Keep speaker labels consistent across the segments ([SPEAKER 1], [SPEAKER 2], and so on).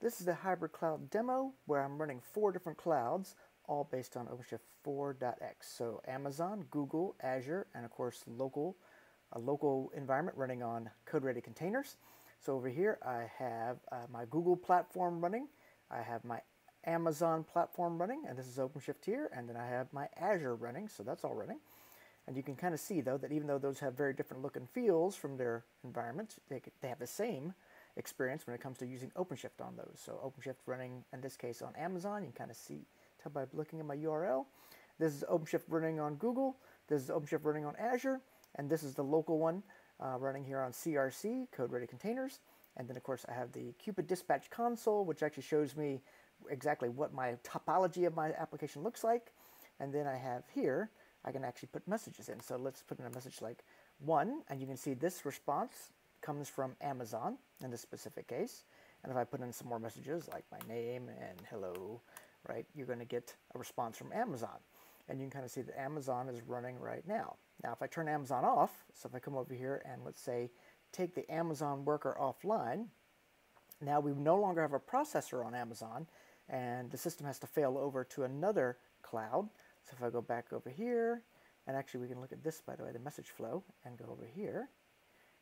[SPEAKER 1] This is the hybrid cloud demo where I'm running four different clouds, all based on OpenShift 4.x. So Amazon, Google, Azure, and of course local, a local environment running on code-ready containers. So over here I have uh, my Google platform running, I have my Amazon platform running, and this is OpenShift here, and then I have my Azure running, so that's all running. And you can kind of see though that even though those have very different look and feels from their environments, they, they have the same experience when it comes to using OpenShift on those. So OpenShift running, in this case, on Amazon. You can kind of see, tell by looking at my URL. This is OpenShift running on Google. This is OpenShift running on Azure. And this is the local one uh, running here on CRC, Code Ready Containers. And then, of course, I have the Qpid Dispatch console, which actually shows me exactly what my topology of my application looks like. And then I have here, I can actually put messages in. So let's put in a message like one, and you can see this response comes from Amazon in this specific case. And if I put in some more messages like my name and hello, right, you're going to get a response from Amazon. And you can kind of see that Amazon is running right now. Now, if I turn Amazon off, so if I come over here and let's say take the Amazon worker offline, now we no longer have a processor on Amazon and the system has to fail over to another cloud. So if I go back over here, and actually we can look at this, by the way, the message flow, and go over here,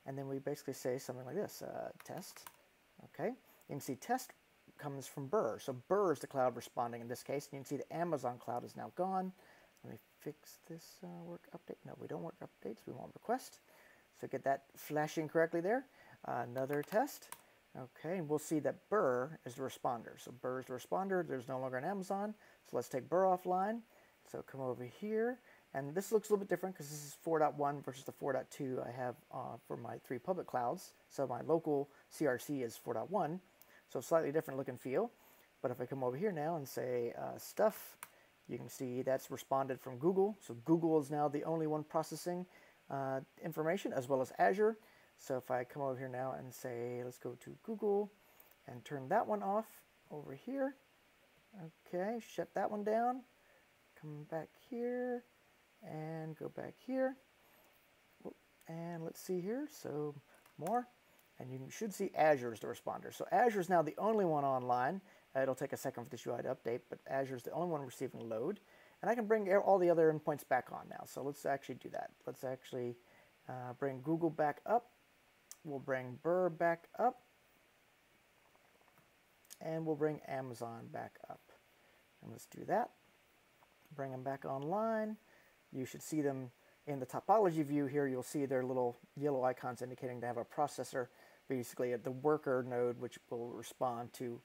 [SPEAKER 1] and then we basically say something like this, uh, test, okay? You can see test comes from Burr. So Burr is the cloud responding in this case. And you can see the Amazon cloud is now gone. Let me fix this uh, work update. No, we don't work updates. We want request. So get that flashing correctly there. Uh, another test. Okay, and we'll see that Burr is the responder. So Burr is the responder. There's no longer an Amazon. So let's take Burr offline. So come over here. And this looks a little bit different because this is 4.1 versus the 4.2 I have uh, for my three public clouds. So my local CRC is 4.1, so slightly different look and feel. But if I come over here now and say uh, stuff, you can see that's responded from Google. So Google is now the only one processing uh, information as well as Azure. So if I come over here now and say, let's go to Google and turn that one off over here. Okay, shut that one down. Come back here and go back here. And let's see here, so more. And you should see Azure as the responder. So Azure is now the only one online. Uh, it'll take a second for this UI to update, but Azure is the only one receiving load. And I can bring all the other endpoints back on now. So let's actually do that. Let's actually uh, bring Google back up. We'll bring Burr back up. And we'll bring Amazon back up. And let's do that. Bring them back online. You should see them in the topology view here. You'll see their little yellow icons indicating they have a processor, basically at the worker node, which will respond to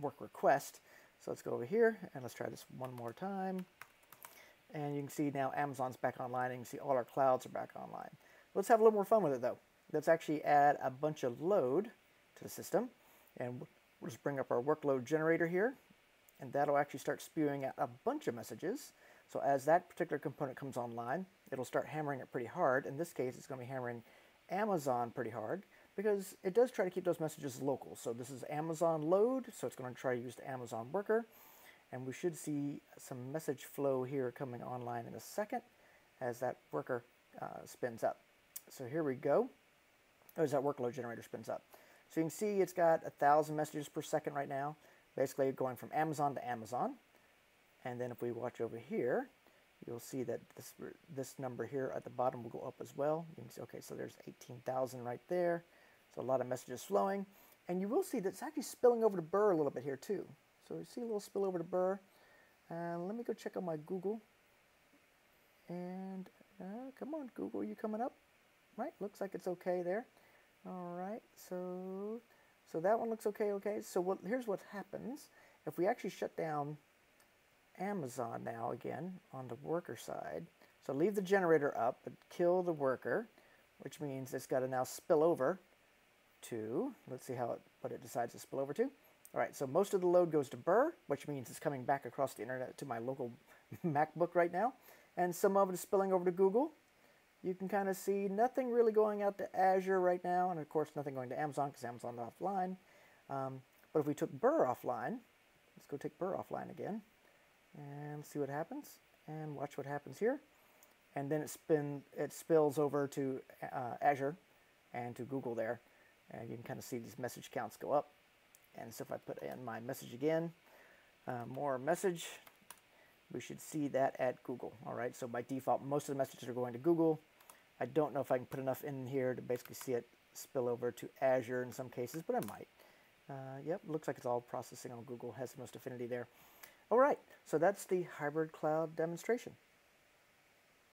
[SPEAKER 1] work request. So let's go over here and let's try this one more time. And you can see now Amazon's back online and you can see all our clouds are back online. Let's have a little more fun with it though. Let's actually add a bunch of load to the system. And we'll just bring up our workload generator here. And that'll actually start spewing out a bunch of messages. So as that particular component comes online, it'll start hammering it pretty hard. In this case, it's going to be hammering Amazon pretty hard because it does try to keep those messages local. So this is Amazon load, so it's going to try to use the Amazon worker. And we should see some message flow here coming online in a second as that worker uh, spins up. So here we go, as that workload generator spins up. So you can see it's got a thousand messages per second right now, basically going from Amazon to Amazon. And then if we watch over here, you'll see that this, this number here at the bottom will go up as well. You can see, okay, so there's 18,000 right there. So a lot of messages flowing. And you will see that it's actually spilling over to Burr a little bit here too. So you see a little spill over to Burr. And let me go check on my Google. And uh, come on, Google, you coming up? Right, looks like it's okay there. All right, so so that one looks okay, okay. So what, here's what happens. If we actually shut down Amazon now again on the worker side. So leave the generator up, but kill the worker, which means it's got to now spill over to, let's see how it, what it decides to spill over to. All right, so most of the load goes to Burr, which means it's coming back across the internet to my local MacBook right now. And some of it is spilling over to Google. You can kind of see nothing really going out to Azure right now, and of course nothing going to Amazon because Amazon's offline. Um, but if we took Burr offline, let's go take Burr offline again and see what happens and watch what happens here and then it spin it spills over to uh, Azure and to Google there and you can kind of see these message counts go up And so if I put in my message again, uh, more message, we should see that at Google. All right, so by default, most of the messages are going to Google. I don't know if I can put enough in here to basically see it spill over to Azure in some cases, but I might. Uh, yep, looks like it's all processing on Google, has the most affinity there. All right, so that's the hybrid cloud demonstration.